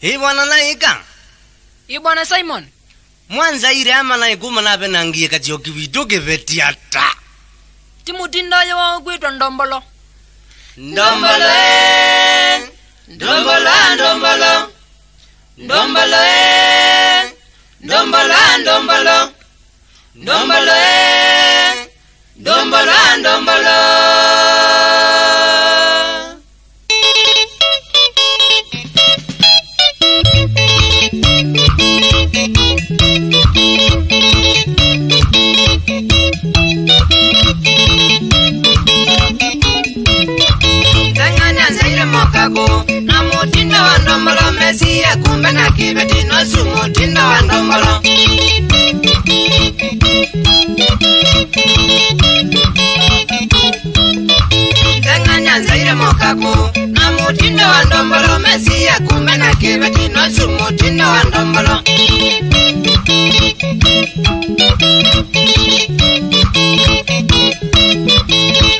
hi bwana na ika i bona simon mwanzaire amana ikuma nave nangie katioki witu kivetia ta ti mutindo oyo wokwitwa ndombolo ndombolo e ndombolo Ndombolo. ndombolo eh. ndombolo Ndombolo. ndombolo a eh. ndombolo ndombolo ndombolo ndombolo kibe dina sumu dina ndomoro Kenga nyanzaire mokaku na mutindo wa ndomoro mesia kume na kibe dina sumu dina ndomoro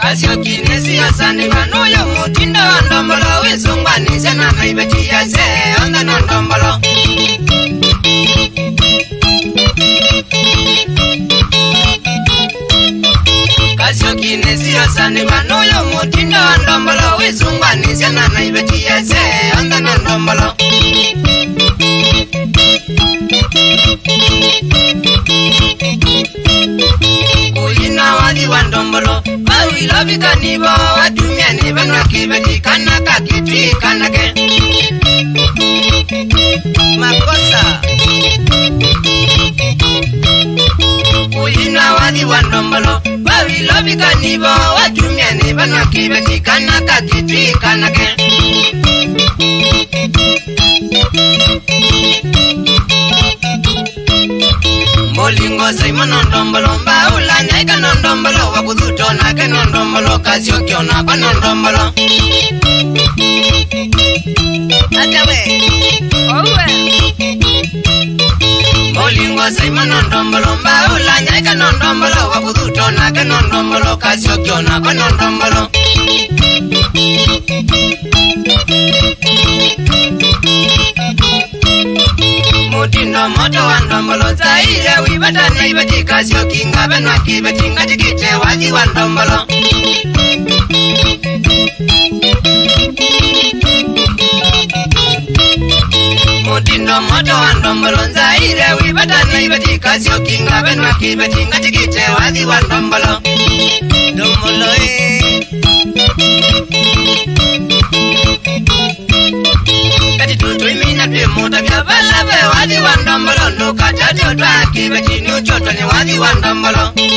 Asiokini siasaninganuyo mutindo wa ndombolo wisungwanise na maibeti yase onge na ndombolo kasokine siasaninganuyo mutindo wa ndombolo wisungwanise na maibeti yase onge na ndombolo bolingo soimonondombolombao nyanya ikanondombolo wakuzutona kenondombolo kasiokiona kwanondombolo atawe owe molingo saimanondombolo mbaulanya ikanondombolo wakuzutona kenondombolo kasiokiona kwanondombolo Thank you. kotino moto wando molotsaile wibatanaibatikasio kingabenakibetingatikite wagi wando molo kotino moto wando molotsaile wibatanaibatikasio kingabenakibetingatikite wagi wando molo ndomoloe chotanya balebe wadi wandombolo nukata chotwa kibe chinu chotanya wadi wadi wandombolo nukata